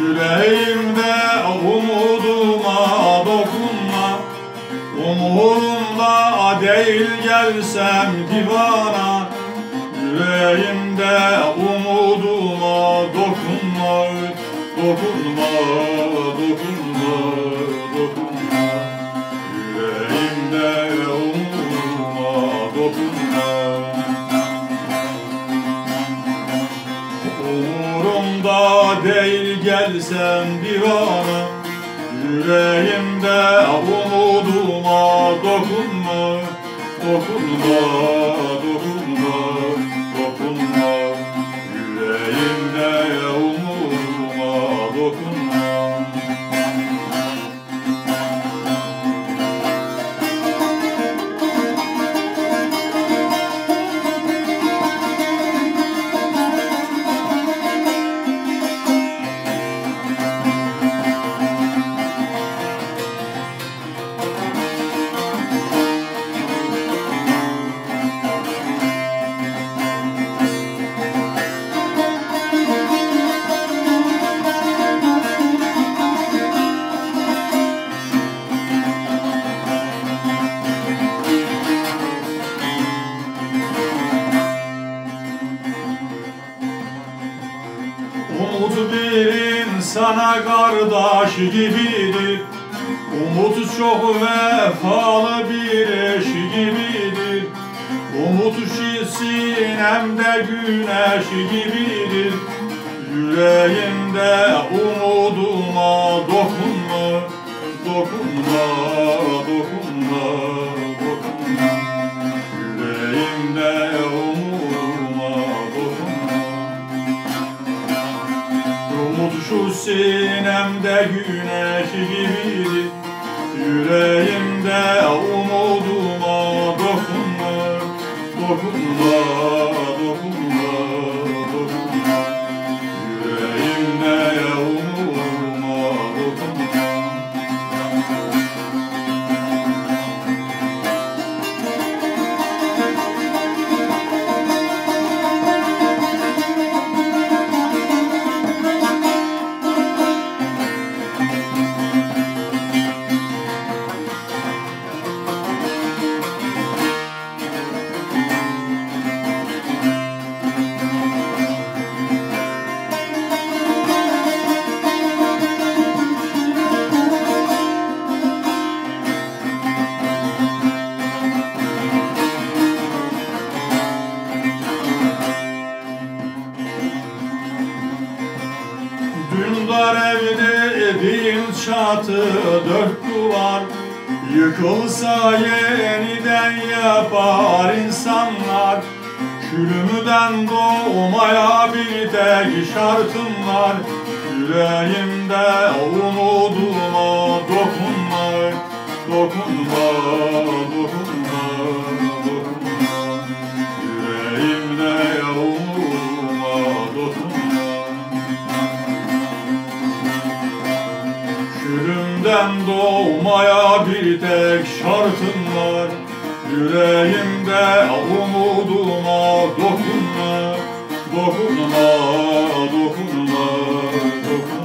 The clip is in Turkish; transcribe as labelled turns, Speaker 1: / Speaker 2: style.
Speaker 1: Yüreğimde umuduma dokunma. Umurumda değil gelsem divana. Yüreğimde umuduma dokunma Dokunma, dokunma, gelsem divana Yüreğimde umuduma dokunma Dokunma, dokunma, Umut bir insana kardeş gibidir. Umut çok vefalı bir eş gibidir. Umut şu sinemde güneş gibidir. Yüreğimde umuduma Dokunma, dokunma, dokunma Umut şu sinemde güneş gibi Dündar evde edin çatı dört duvar. Yıkılsa yeniden yapar insanlar. Külümden doğmaya bir tek şartım var. Yüreğimde umuduma Dokunma, dokunma, Sen doğmaya bir tek şartın var. Yüreğimde umuduma dokunma Dokunma, dokunma, dokunma.